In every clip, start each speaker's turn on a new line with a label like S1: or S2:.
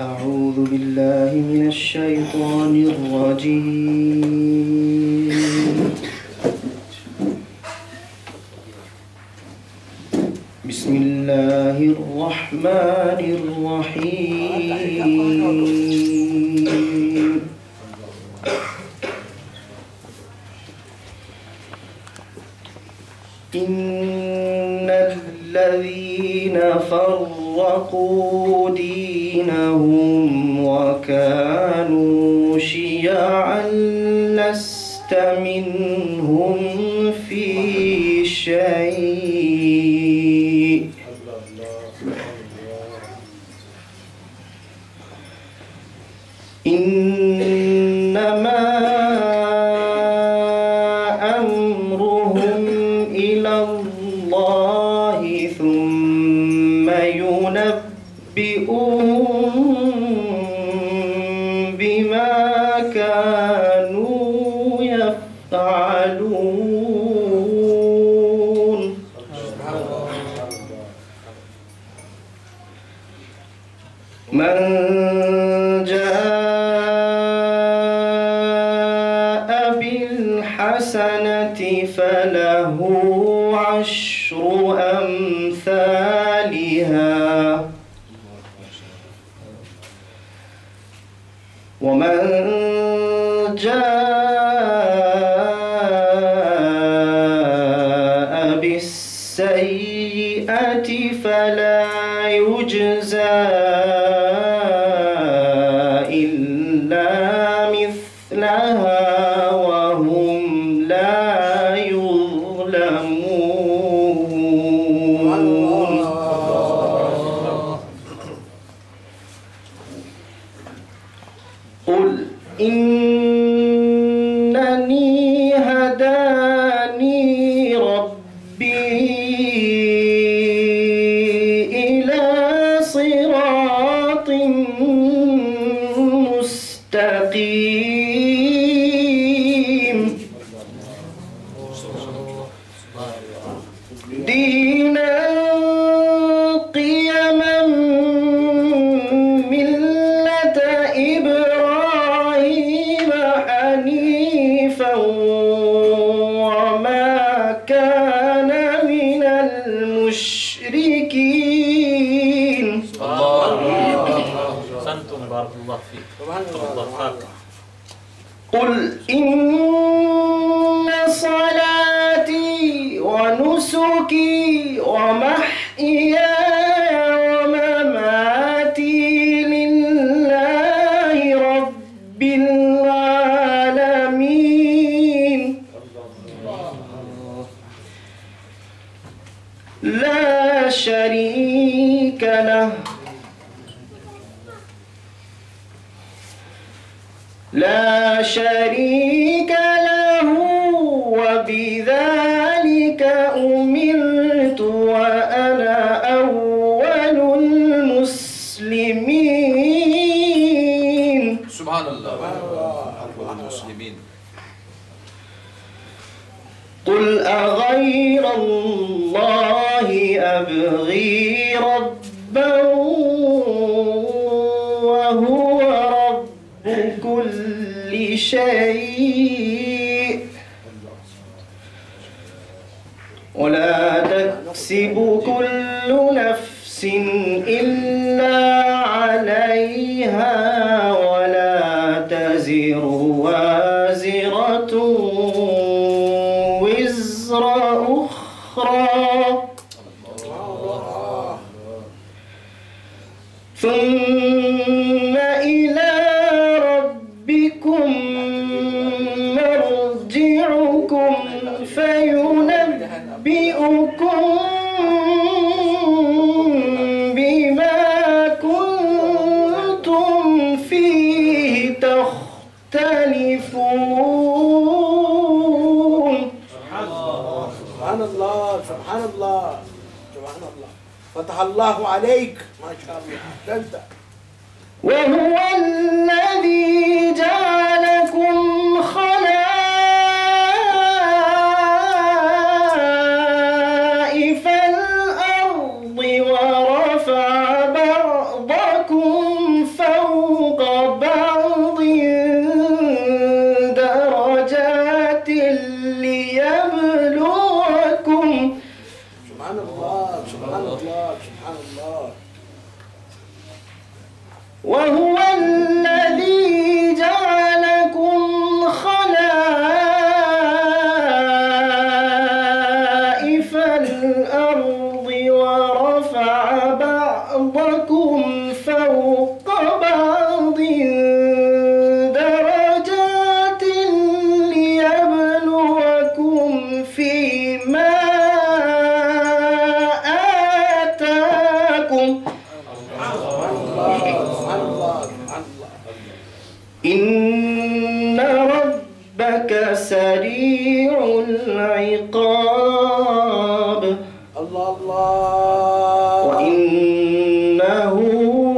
S1: أعوذ بالله من الشيطان الرجيم. بسم الله الرحمن الرحيم. إن الذين فرقوا دينهم وكانوا شيعا لست منهم في شيء. إنما ينبئهم بما كانوا يفعلون من جاء بالحسنة فله عشر أمثالها ومن جاء
S2: الله فيك. الله فاك
S1: قل إن صلاتي ونسكي ومحياي ومماتي لله رب العالمين. لا شريك له لا شريك له وبذلك أمرت وأنا أول المسلمين.
S3: سبحان الله. أول المسلمين.
S1: قل أغير الله أبغي ربا شيء. ولا تكسب كل نفس إلا عليها ولا تزر وازرة.
S4: سبحان الله سبحان الله سبحان الله. فتح الله عليك. ما شاء الله.
S1: وهو الذي جعلكم وهو الذي جعلكم خلائف الأرض ورفع بعضكم سريع العقاب.
S4: الله الله.
S1: وإنه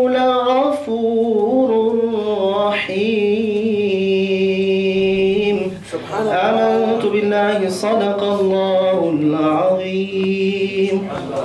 S1: لغفور رحيم.
S4: سبحان الله.
S1: آمنت بالله صدق